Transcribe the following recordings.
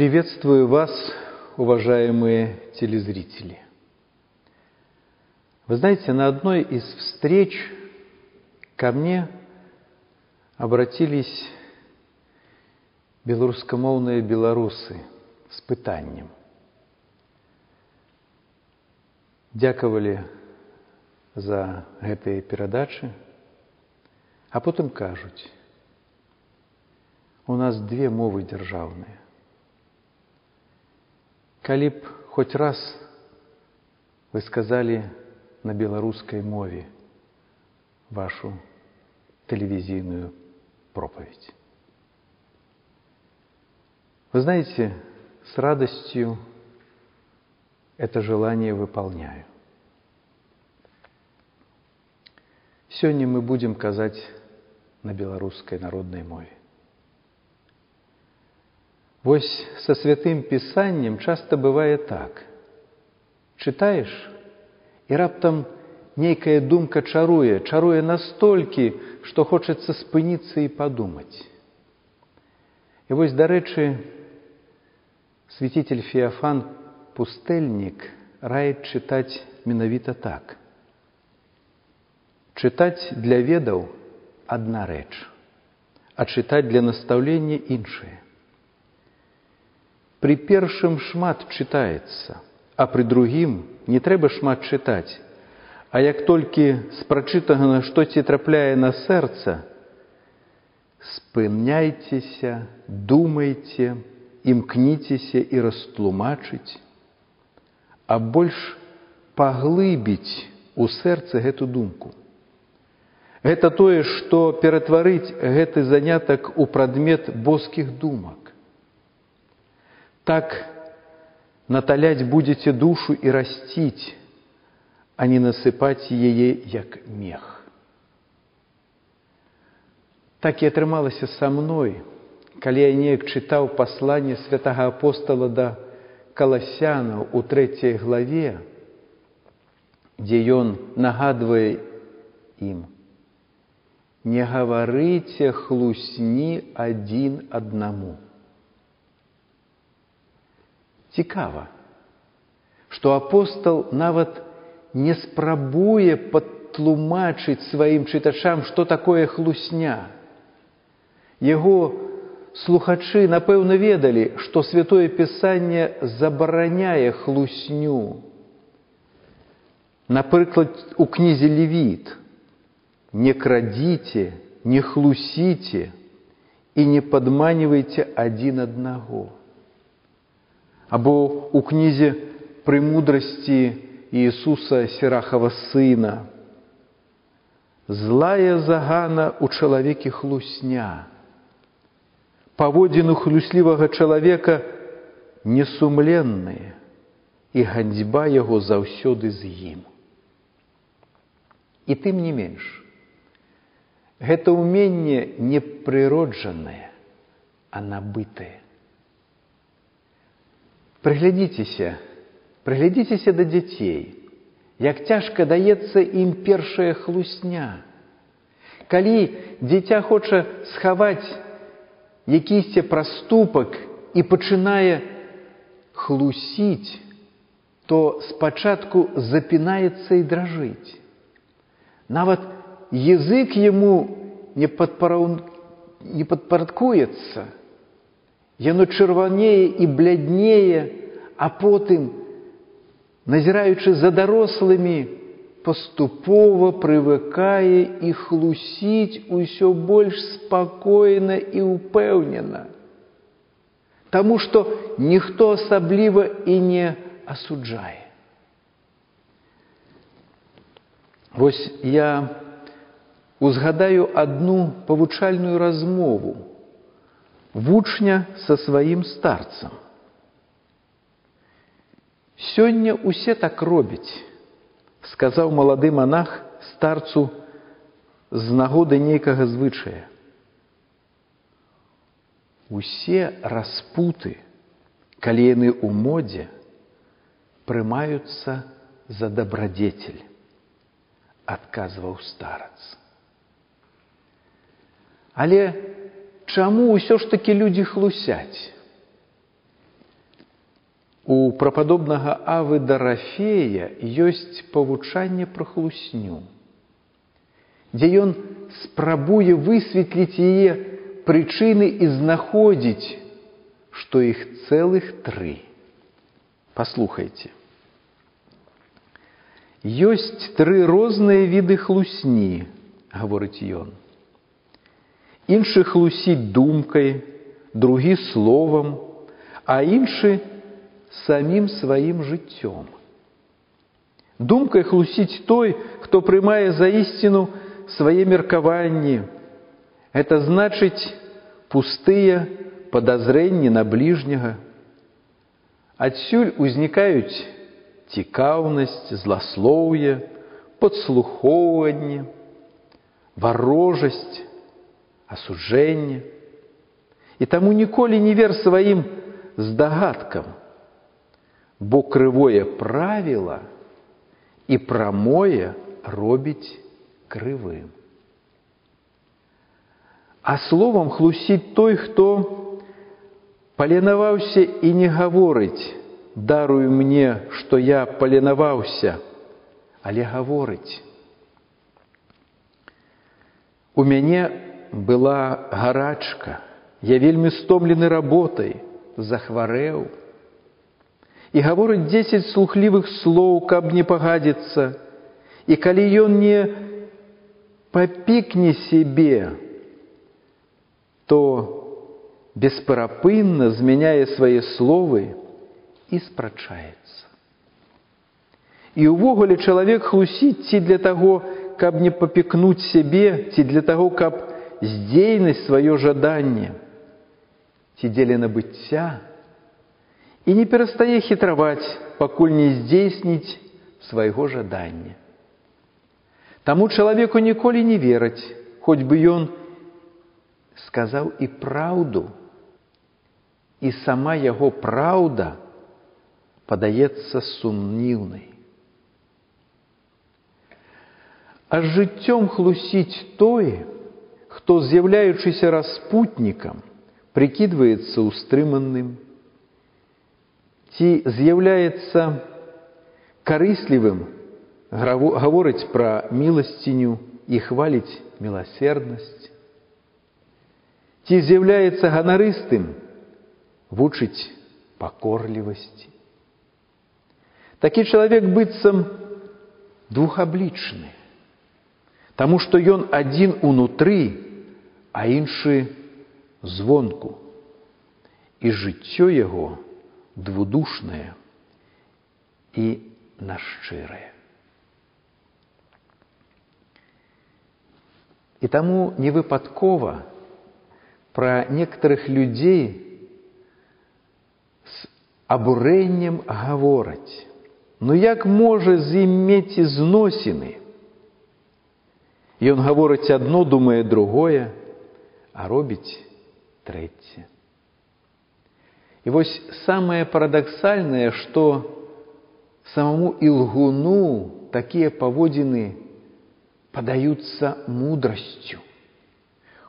Приветствую вас, уважаемые телезрители. Вы знаете, на одной из встреч ко мне обратились белорусскомовные белорусы с пытанием. Дякавалі за гэтыя перадачы, а потым кажуць: у нас две мовы дзяржаўныя. Калі б хоць раз вы сказалі на беларускай мове вашу телевизийную проповедь. Вы знаете, с радостью это желание выполняю. Сегодня мы будем казать на белорусской народной мове. Вось со святым писанием часто бывает так. Читаешь, и раптом нейкая думка чаруе, чаруе настолькі, што хочацца спыніцца і падумаць. І вось, дарэчы, святитель Феофан Пустэльнік раіць чытаць менавіта так. Чытаць для ведаў адна рэч, а чытаць для настаўлення іншае. Пры першым шмат чытаецца, а пры другім не трэба шмат чытаць, а як толькі з прачытанага штосьці трапляе на сэрца, спыняйцеся, думайце, імкніцеся і растлумачыць, а больш паглыбіць у сэрцы гэту думку. Гэта тое, што ператварыць гэты занятак у прадмет боскіх думак. Так наталяць будзеце душу і расціць, а не насыпаць яе як мех. Так і атрымалася са мной, калі я неяк чытаў пасланне святага апостала да каласянаў у трэцяй главе, дзе ён нагадвае ім: Не гаварыце хлусні адзін аднаму. Цікава, што апостал нават не спрабуе падтлумачыць сваім чытачам, што такое хлусня. Яго слухачы, напэўна, ведалі, што святое пісанне забараняе хлусню. Напрыклад, у кнізе левіт: не крадзіце, не хлусіце і не падманівайце адзін аднаго. Або у кнізе прымудрасці Иисуса Сирахова сына. Злая загана у чалавеке хлусня. Паводзіну хлюслівага чалавека несумленныя, і ганьба яго заўсёды з ім. І тым не менш, гэта ўменне непрыроджанае, а набытае. Прыглядзіцеся, Прыглядзіцеся да дзяцей, як цяжка даецца ім першая хлусня. Калі дзіця хоча схаваць якійсьці праступак і пачынае хлусіць, то спачатку запінаецца і дражыць. Нават язык яму не, падпараў... не падпарадкуецца, Яно чырванее і бляднее, а потым назіраючы за дарослымі, паступова прывыкае і хлусіць усё больш спакойна і ўпэўнена. Таму што ніхто асабліва і не асуджае. Вось я узгадаю адну павучальную размову вучня са сваім старцам. Сёння усе так робяць, сказаў малады манах старцу з нагоды нейкага звычая. Усе распуты, калі яны ў модзе, прымаюцца за дабрадзецель, адказваў старац. Але чаму ўсё ж такі людзі хлусяць? У прападобнага авы дарафея ёсць павучанне пра хлусню, дзе ён спрабуе высветліць яе прычыны і знаходзіць, што іх цэлых тры. Паслухайце. Ёсць тры розныя віды хлусні, гаворыць ён. Іншы хлусіць думкай, другі словам, а іншы самім сваім жыццём. Думкай хлусіць той, хто прымае за ісціну свае меркаванні. Это значыць пустыя падазрэнні на бліжняга. Адсюль узнікаюць цікаўнасць, зласлоўе, падслухоўванне, варожасць, асуджэнне. І таму ніколі не вер сваім здагадкам, бо крывое правіла і прамое робіць крывым. А словам хлусіць той, хто паленаваўся і не гаворыць, даруй мне, што я паленаваўся, але гаворыць. У мяне была гарачка, я вельмі стомлены работай, захварэў. І гаворыць дзесяць слухлівых слоў, каб не пагадзіцца, і калі ён не папікне сябе, то бесперапынна змяняе свае словы і спрачаецца. І ўвогуле чалавек хлусіць ці для таго, каб не папікнуць сябе, ці для таго, каб здзейнасць сваё жаданне, ці дзеля набыцця, і не перастае хітраваць, пакуль не здзейсніць свайго жадання. Таму чалавеку ніколі не вераць, хоць бы ён сказаў і праўду, і сама яго праўда падаецца сумніўнай. А з жыццём хлусіць той, хто, з'яўляючыся распутнікам, прыкідваецца ўстрыманым, ці з'яўляецца карыслівым, гаворыць пра міласціню і хваліць міласерднасць, ці з'яўляецца ганарыстым, вучыць пакорлівасці. Такі чалавек быццам двухаблічны, таму што ён адзін унутры, а іншы звонку, і жыццё яго двудушнае і нашчырае. І таму невыпадкова пра некаторых людзей з абурэннем гавораць. Ну як можа з ім мець зносіны? Ён гаворыць адно, думае другое, а робіць трэцяе. І вось самае парадаксальнае, што самому ілгуну такія паводзіны падаюцца мудрасцю.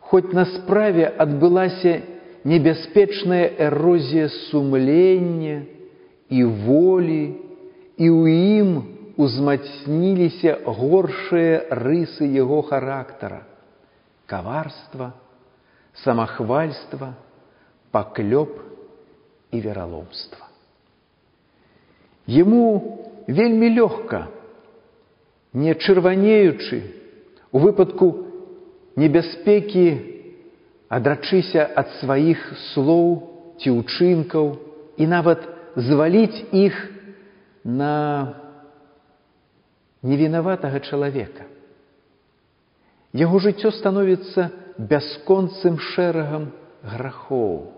Хоць на справе адбылася небяспечная эрозія сумлення і волі, і ў ім узмацніліся горшыя рысы яго характара: каварства, самахвальства, паклёп і вераломства. Яму вельмі лёгка, не чырванеючы, у выпадку небяспекі адрачыся ад сваіх слоў ці ўчынкаў і нават зваліць іх на невінаватага чалавека. Яго жыццё становіцца бясконцым шэрагам грахоў.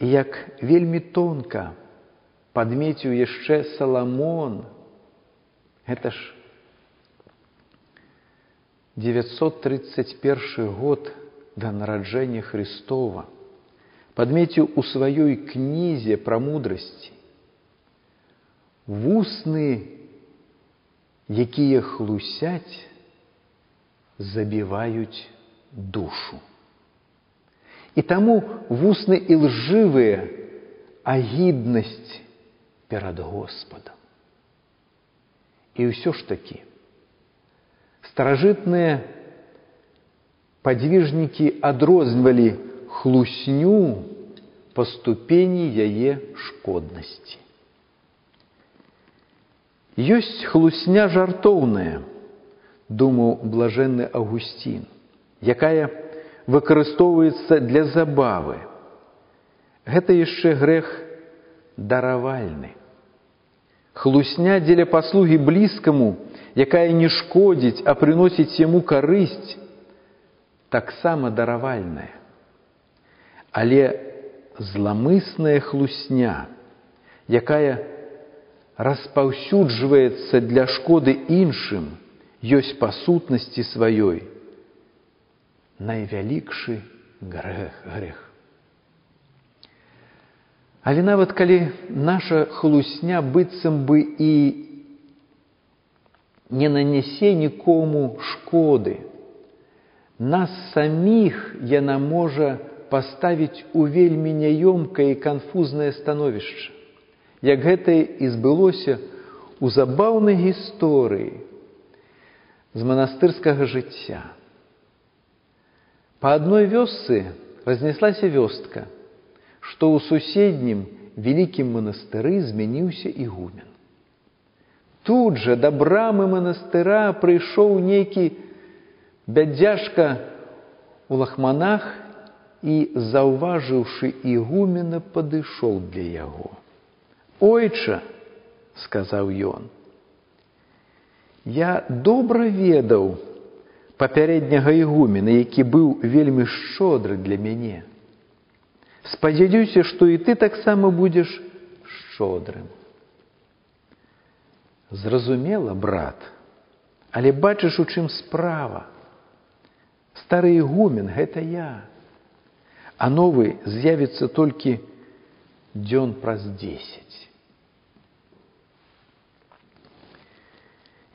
І як вельмі тонка падмеціў яшчэ Саламон, гэта ж 931 год да нараджэння Христова, падмеціў у сваёй кнізе пра мудрасці. Вусны, якія хлусяць, забіваюць душу. І таму вусны і лжывыя агіднасць перад Господам. І ўсё ж такі старажытныя падвижнікі адрознівалі хлусню па ступені яе шкоднасці. Ёсць хлусня жартоўная, думаў блажэнны Авгусцін, якая выкарыстоўваецца для забавы. Гэта яшчэ грэх даравальны. Хлусня дзеля паслугі блізкаму, якая не шкодзіць, а прыносіць яму карысць, таксама даравальная. Але зламысная хлусня, якая распаўсюджваецца для шкоды іншым, ёсць па сутнасці сваёй найвялікшы грэх грэх. Але нават калі наша хлусня быццам бы і не нанясе нікому шкоды, нас саміх яна можа паставіць у вельмі няёмкае і канфузнае становішча. Як гэта і збылося у забаўнай гісторыі з манастырскага жыцця. Па адной вёсцы разнеслася вёстка, што ў суседнім вялікім манастыры змяніўся ігумен. Тут жа да брамы манастыра прыйшоў нейкі бядзяжка у лахманах і, заўважыўшы ігумена, падышоў для яго. Ойча, сказаў ён, я добра ведаў папярэдняга ігумена, які быў вельмі шчодры для мяне. Спадзяюся, што і ты таксама будзеш шчодрым. Зразумела, брат, але бачыш, у чым справа. Стары ігумен гэта я, а новы з'явіцца толькі дзён праз дзесяць.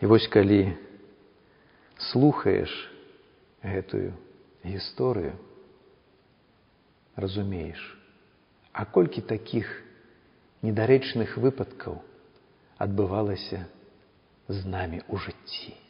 І вось калі слухаеш гэтую гісторыю, разумееш, а колькі такіх недарэчных выпадкаў адбывалася з намі ў жыцці.